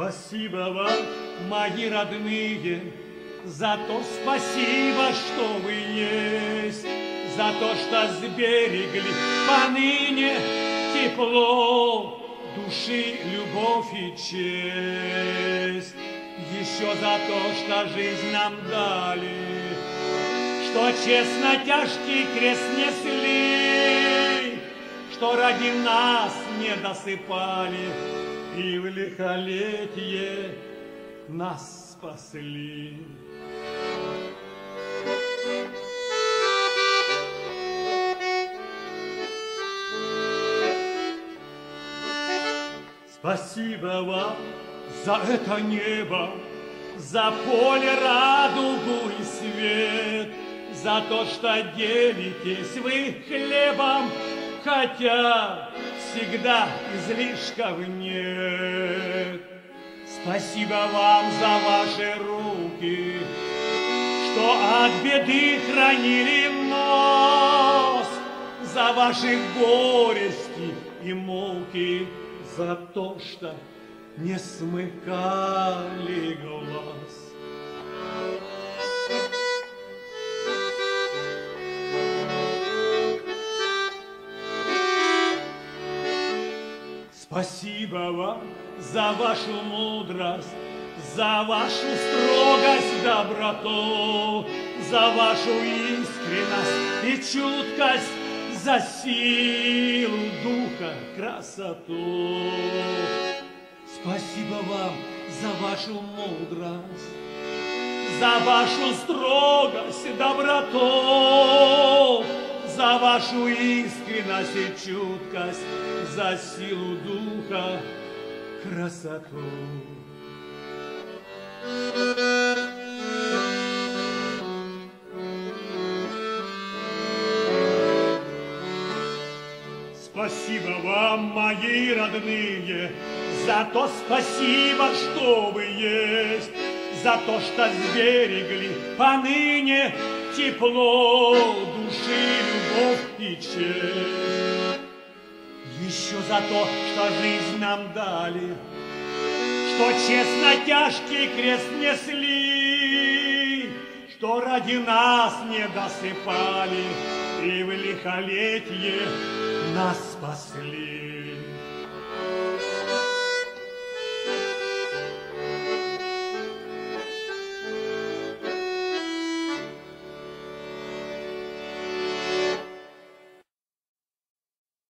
Спасибо вам, мои родные, за то спасибо, что вы есть, за то, что сберегли поныне тепло души, любовь и честь. Еще за то, что жизнь нам дали, что честно тяжкий крест несли, что ради нас не досыпали и в лихолетие нас спасли. Спасибо вам за это небо, за поле, радугу и свет, за то, что делитесь вы хлебом, хотя всегда излишков нет. Спасибо вам за ваши руки, что от беды хранили нос, за ваши горести и муки, за то, что не смыкали глаз. Спасибо вам за вашу мудрость, за вашу строгость, доброту, за вашу искренность и чуткость, за силу духа, красоту. Спасибо вам за вашу мудрость, за вашу строгость, доброту, за вашу искренность и чуткость, за силу духа, красоту. Спасибо вам, мои родные, за то спасибо, что вы есть, за то, что сберегли поныне тепло души, любовь и честь. Еще за то, что жизнь нам дали, что честно тяжкий крест несли, что ради нас не досыпали и в лихолетье нас спасли.